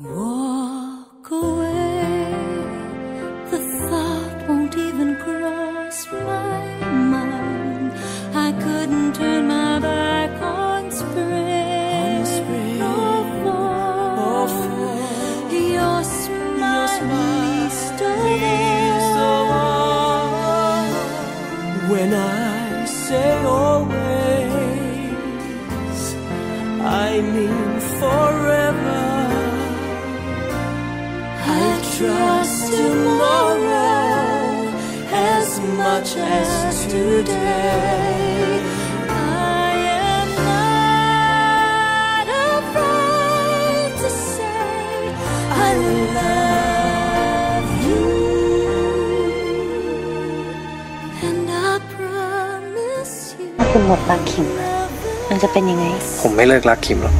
Walk away. The thought won't even cross my mind. I couldn't turn my back on spring, on spring or fall. or fall. Your smile, least of Least all. of all, when I say always, I mean trust tomorrow as much as today. I am not afraid to say I love you, and I promise you. ถ้าคุณหมดรักขิม มันจะเป็นยังไง ผมไม่เลิกรักคิมหรอก